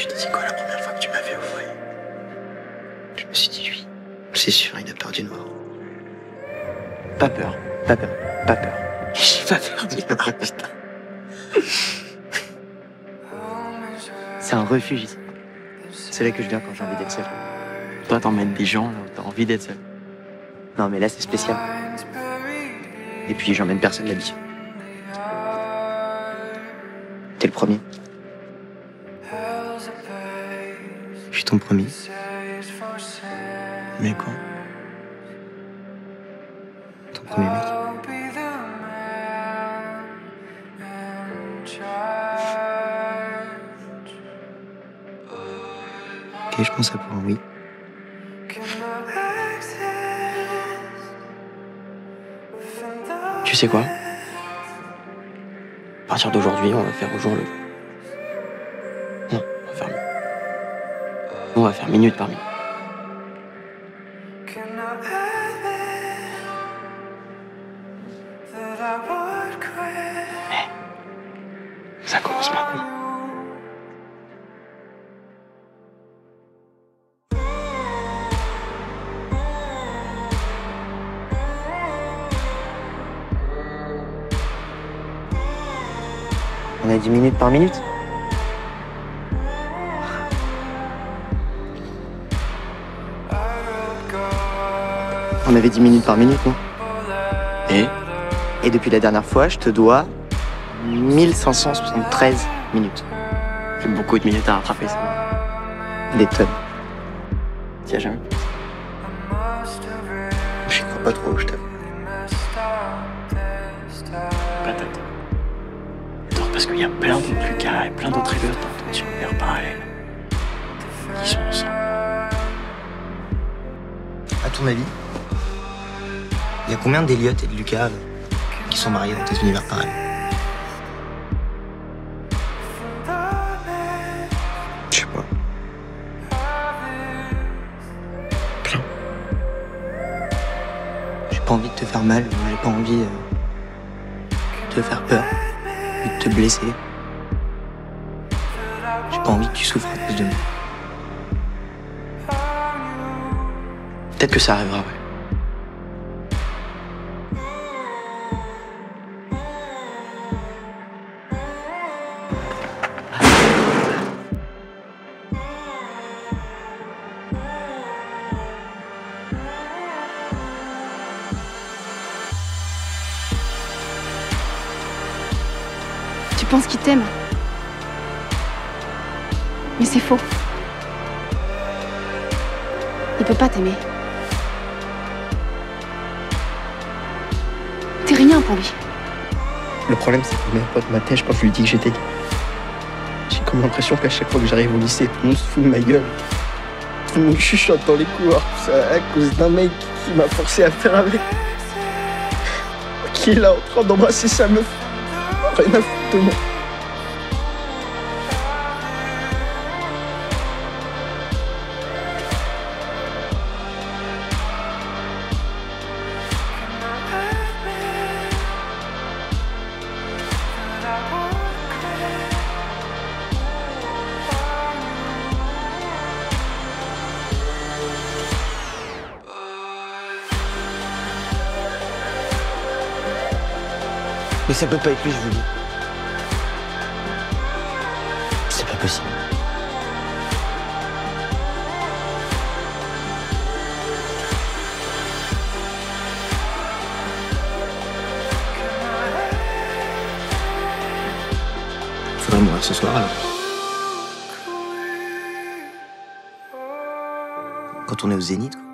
Tu t'es dit quoi la première fois que tu m'as vu au foyer Je me suis dit lui. C'est sûr, il a peur du noir. Pas peur, pas peur, pas peur. J'ai pas peur du noir, putain. C'est un refuge ici. C'est là que je viens quand j'ai envie d'être seul. Toi, t'emmènes des gens là où t'as envie d'être seul. Non, mais là, c'est spécial. Et puis, j'emmène personne là-dessus. T'es le premier. Je suis ton premier. Mais quoi Ton premier mec. Ok, je pense à pour un oui. Tu sais quoi? À partir d'aujourd'hui, on va faire au jour le. On va faire minute par minute. Mais ça commence maintenant. On a 10 minutes par minute? On avait 10 minutes par minute, non? Et? Et depuis la dernière fois, je te dois 1573 minutes. C'est beaucoup de minutes à rattraper, ça. Des tonnes. T'y as jamais J'y crois pas trop, je t'avoue. Patate. Attends, parce qu'il y a plein d'autres Lucas et plein d'autres élèves dans ton univers parallèle. Qui sont ensemble. À ton avis, il y a combien d'Eliott et de Lucas euh, qui sont mariés dans tes univers parallèles Je sais pas. Plein. J'ai pas envie de te faire mal, j'ai pas envie euh, de te faire peur, de te blesser. J'ai pas envie que tu souffres à cause de moi. Peut-être que ça arrivera, ouais. Tu penses qu'il t'aime Mais c'est faux. Il peut pas t'aimer. T'es rien pour lui. Le problème, c'est que ma meilleur pote m'attèche quand je lui dis que j'étais. J'ai comme l'impression qu'à chaque fois que j'arrive au lycée, tout le monde se fout de ma gueule. Tout le monde chuchote dans les couloirs, tout ça à cause d'un mec qui m'a forcé à faire avec. Qui est là en train d'embrasser sa meuf. Rien à foutre Mais ça peut pas être lui, je vous dis. C'est pas possible. Faudrait mourir ce soir alors. Quand on est au zénith, quoi.